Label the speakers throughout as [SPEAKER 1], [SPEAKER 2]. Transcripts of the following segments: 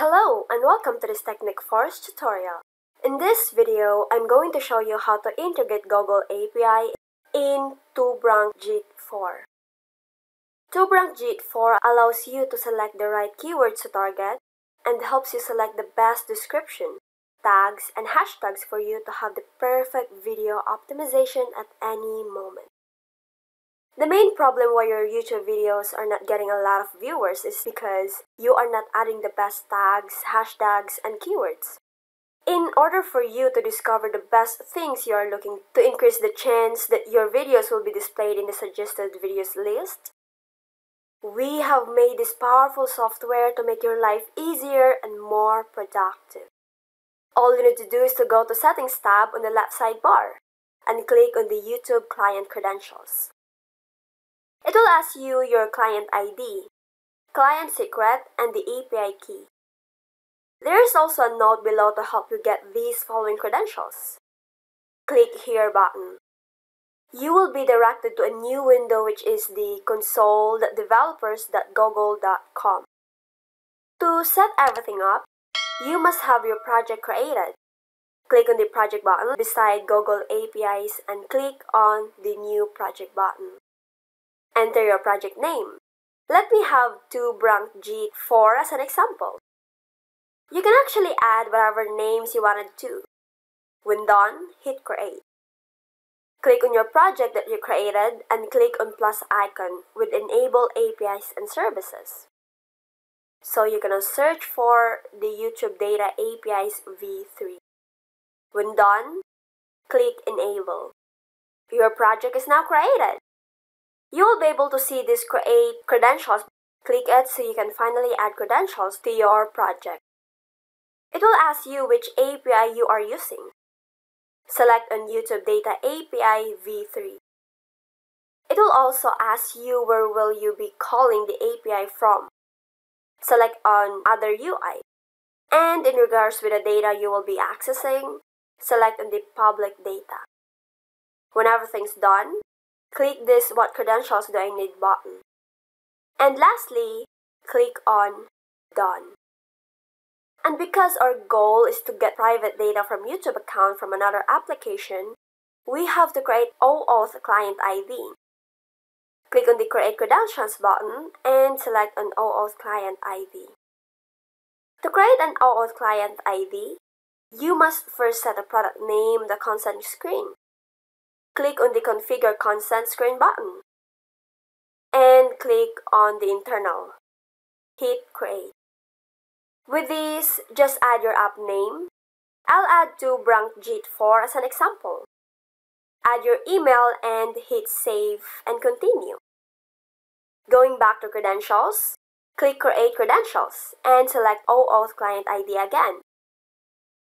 [SPEAKER 1] Hello and welcome to this Teknikforce tutorial. In this video, I'm going to show you how to integrate Google API in Tuberank Jeet 4. Tuberank Jeet 4 allows you to select the right keywords to target and helps you select the best description, tags, and hashtags for you to have the perfect video optimization at any moment. The main problem why your YouTube videos are not getting a lot of viewers is because you are not adding the best tags, hashtags, and keywords. In order for you to discover the best things you are looking to increase the chance that your videos will be displayed in the suggested videos list, we have made this powerful software to make your life easier and more productive. All you need to do is to go to Settings tab on the left sidebar and click on the YouTube client credentials. It will ask you your client ID, client secret, and the API key. There is also a note below to help you get these following credentials. Click Here button. You will be directed to a new window which is the console.developers.google.com. To set everything up, you must have your project created. Click on the project button beside Google APIs and click on the new project button. Enter your project name. Let me have Tuberank Jeet 4 as an example. You can actually add whatever names you wanted to. When done, hit create. Click on your project that you created and click on plus icon with enable APIs and services. So you're gonna search for the YouTube Data APIs v3. When done, click enable. Your project is now created. You will be able to see this create credentials. Click it so you can finally add credentials to your project. It will ask you which API you are using. Select on YouTube Data API v3. It will also ask you where will you be calling the API from. Select on Other UI. And in regards with the data you will be accessing, select on the public data. When everything's done, click this What credentials do I need button. And lastly, click on Done. And because our goal is to get private data from YouTube account from another application, we have to create OAuth client ID. Click on the Create Credentials button and select an OAuth client ID. To create an OAuth client ID, you must first set a product name the consent screen click on the Configure Consent screen button and click on the internal. Hit Create. With this, just add your app name. I'll add to Jeet 4 as an example. Add your email and hit Save and Continue. Going back to Credentials, click Create Credentials and select OAuth Client ID again.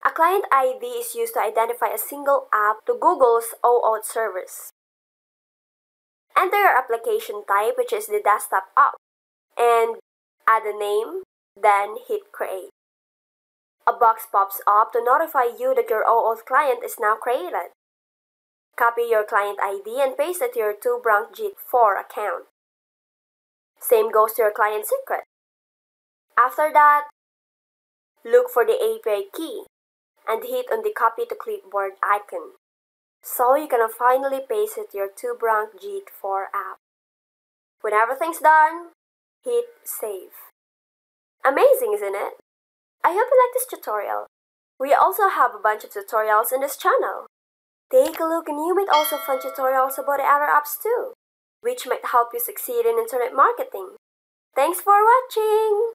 [SPEAKER 1] A client ID is used to identify a single app to Google's OAuth service. Enter your application type, which is the desktop app, and add a name, then hit create. A box pops up to notify you that your OAuth client is now created. Copy your client ID and paste it to your Tuberank Jeet 4 account. Same goes to your client secret. After that, look for the API key and hit on the copy to clipboard icon. So you can finally paste it your Tuberank Jeet 4 app. When everything's done, hit save. Amazing, isn't it? I hope you like this tutorial. We also have a bunch of tutorials in this channel. Take a look and you might also find tutorials about other apps too, which might help you succeed in internet marketing. Thanks for watching!